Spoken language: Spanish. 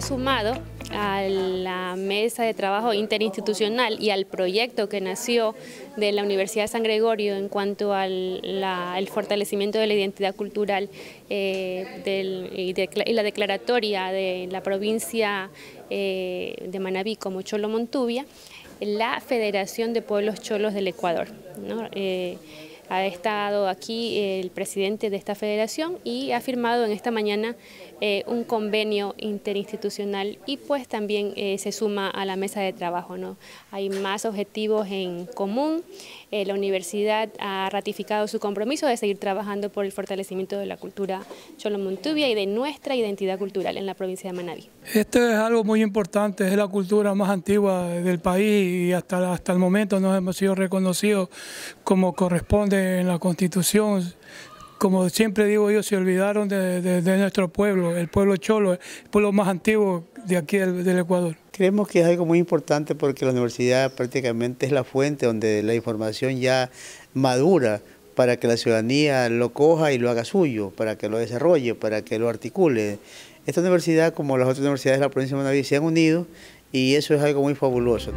sumado a la mesa de trabajo interinstitucional y al proyecto que nació de la Universidad de San Gregorio en cuanto al fortalecimiento de la identidad cultural eh, y, la declaratoria de la provincia eh, de Manabí como Cholo Montubia, la Federación de Pueblos Cholos del Ecuador. Eh, ha estado aquí el presidente de esta federación y ha firmado en esta mañana eh, un convenio interinstitucional y pues también eh, se suma a la mesa de trabajo. ¿no? Hay más objetivos en común. Eh, la universidad ha ratificado su compromiso de seguir trabajando por el fortalecimiento de la cultura cholomontubia y de nuestra identidad cultural en la provincia de Manabí. Esto es algo muy importante, es la cultura más antigua del país y hasta, hasta el momento nos hemos sido reconocidos como corresponde en la Constitución como siempre digo yo, se olvidaron de, nuestro pueblo, el pueblo cholo, el pueblo más antiguo de aquí del, Ecuador. Creemos que es algo muy importante porque la universidad prácticamente es la fuente donde la información ya madura para que la ciudadanía lo coja y lo haga suyo, para que lo desarrolle, para que lo articule. Esta universidad, como las otras universidades de la provincia de Manaví, se han unido y eso es algo muy fabuloso.